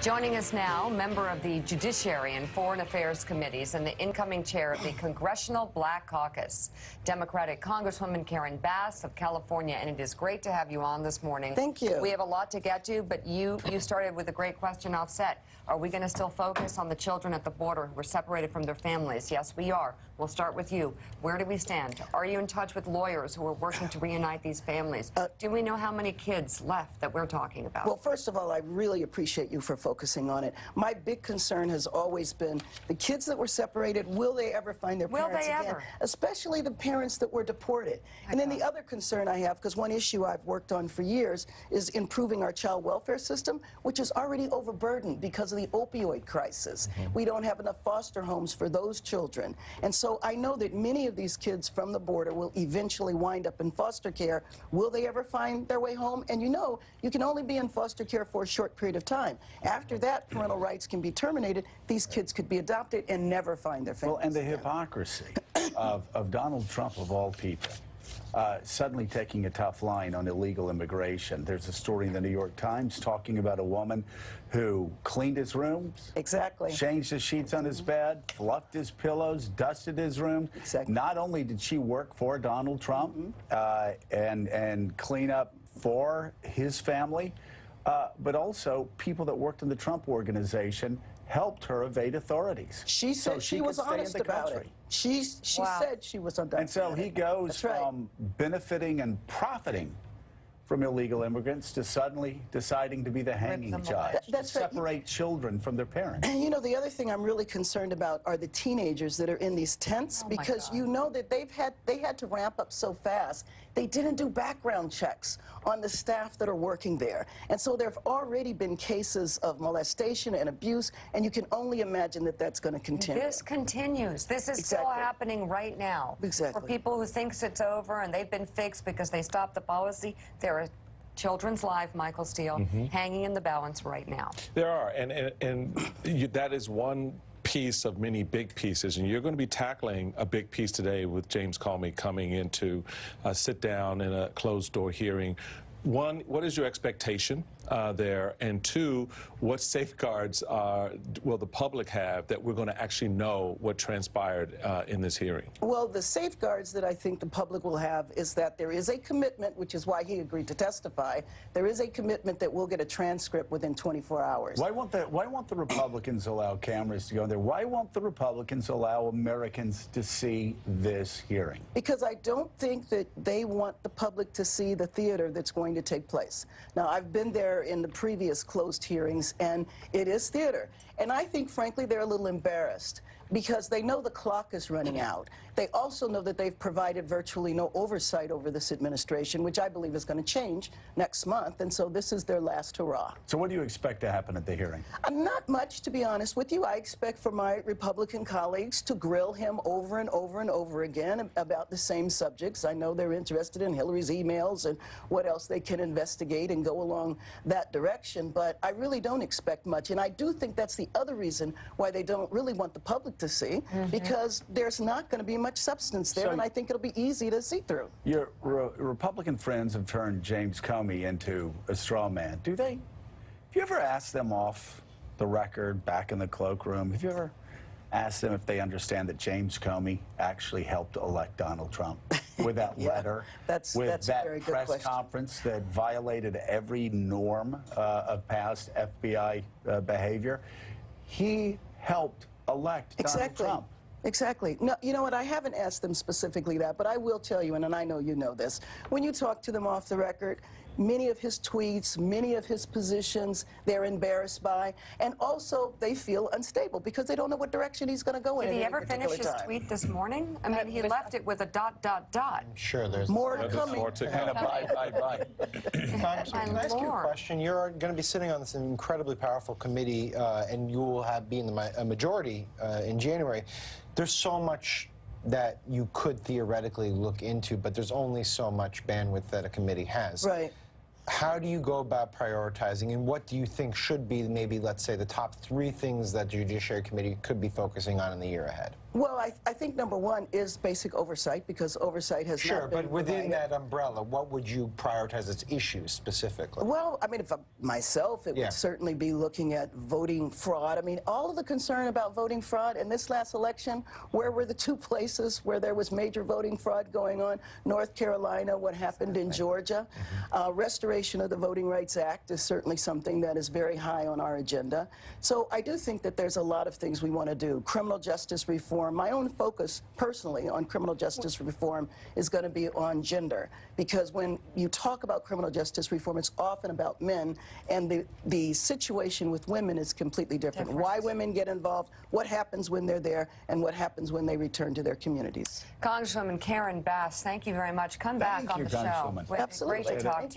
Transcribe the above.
Joining us now, member of the Judiciary and Foreign Affairs Committees and the incoming chair of the Congressional Black Caucus, Democratic Congresswoman Karen Bass of California, and it is great to have you on this morning. Thank you. We have a lot to get to, but you, you started with a great question offset. Are we going to still focus on the children at the border who were separated from their families? Yes, we are. We'll start with you. Where do we stand? Are you in touch with lawyers who are working to reunite these families? Uh, do we know how many kids left that we're talking about? Well, first of all, I really appreciate you for focusing on it. My big concern has always been the kids that were separated, will they ever find their Will parents they again? ever? Especially the parents that were deported. And then the other concern I have, because one issue I've worked on for years is improving our child welfare system, which is already overburdened because of the opioid crisis. Mm-hmm. We don't have enough foster homes for those children. And so I know that many of these kids from the border will eventually wind up in foster care. Will they ever find their way home? And you know, you can only be in foster care for a short period of time. After that, parental rights can be terminated. These kids could be adopted and never find their families. Well, and the again. hypocrisy of, of Donald Trump, of all people, uh, suddenly taking a tough line on illegal immigration. There's a story in the New York Times talking about a woman who cleaned his rooms, Exactly. changed the sheets on his bed, fluffed his pillows, dusted his room. Exactly. Not only did she work for Donald Trump uh, and, and clean up for his family, uh, but also people that worked in the Trump organization helped her evade authorities. She so said she, was stay honest the about country. it. She, she Wow. said she was undocumented. And so he goes right. from benefiting and profiting from illegal immigrants to suddenly deciding to be the hanging them judge, away. to That's right. separate children from their parents. And you know, the other thing I'm really concerned about are the teenagers that are in these tents Oh, because you know that they've had they had to ramp up so fast. They didn't do background checks on the staff that are working there. And so there have already been cases of molestation and abuse, and you can only imagine that that's going to continue. This continues. This is still happening right now. Exactly. For people who thinks it's over and they've been fixed because they stopped the policy, there are children's lives, Michael Steele, Mm-hmm. hanging in the balance right now. There are, and and, and you, that is one piece of many big pieces, and you're going to be tackling a big piece today with James Comey coming in to uh, sit down in a closed-door hearing. One, what is your expectation uh, there? And two, what safeguards uh, will the public have that we're going to actually know what transpired uh, in this hearing? Well, the safeguards that I think the public will have is that there is a commitment, which is why he agreed to testify. There is a commitment that we'll get a transcript within 24 hours. Why won't the Why won't the Republicans allow cameras to go in there? Why won't the Republicans allow Americans to see this hearing? Because I don't think that they want the public to see the theater that's going to take place. Now, I've been there in the previous closed hearings, and it is theater. And I think, frankly, they're a little embarrassed because they know the clock is running out. They also know that they've provided virtually no oversight over this administration, which I believe is going to change next month. And so this is their last hurrah. So, what do you expect to happen at the hearing? Uh, Not much, to be honest with you. I expect for my Republican colleagues to grill him over and over and over again about the same subjects. I know they're interested in Hillary's emails and what else they can investigate and go along that direction, but I really don't expect much. And I do think that's the other reason why they don't really want the public to see, because there's not going to be much substance there, So- and I think it'll be easy to see through. Your re- Republican friends have turned James Comey into a straw man. Do they? Have you ever asked them off the record, back in the cloakroom? Have you ever asked them if they understand that James Comey actually helped elect Donald Trump with that Yeah, letter, that's- with that's a that very press question. conference that violated every norm uh, of past FBI uh, behavior? He helped elect Exactly. Donald Trump. Exactly. No, you know what? I haven't asked them specifically that, but I will tell you, and, and I know you know this. When you talk to them off the record, many of his tweets, many of his positions, they're embarrassed by, and also they feel unstable because they don't know what direction he's going to go in. Did he at ever finish his time. tweet this morning? I mean, he left it with a dot, dot, dot. Sure, there's More to There's come. more to And a come. bye, bye, bye. Congressman, can I ask you a question? You're going to be sitting on this incredibly powerful committee, uh, and you will have be in the mi- a majority uh, in January. There's so much that you could theoretically look into, but there's only so much bandwidth that a committee has. Right. How do you go about prioritizing, and what do you think should be maybe, let's say, the top three things that the Judiciary Committee could be focusing on in the year ahead? Well, I, I think number one is basic oversight because oversight has Sure, not been but within provided. that umbrella, what would you prioritize as issues specifically? Well, I mean, if I, myself, it Yeah. would certainly be looking at voting fraud. I mean, all of the concern about voting fraud in this last election, where were the two places where there was major voting fraud going on? North Carolina, what happened in Georgia. Uh, restoration of the Voting Rights Act is certainly something that is very high on our agenda. So I do think that there's a lot of things we want to do. Criminal justice reform. My own focus personally on criminal justice reform is going to be on gender because when you talk about criminal justice reform, it's often about men, and the, the situation with women is completely different. Different. Why women get involved, what happens when they're there, and what happens when they return to their communities. Congresswoman Karen Bass, thank you very much. Come Thank back on the show. Congresswoman. Great Absolutely. to talk to you.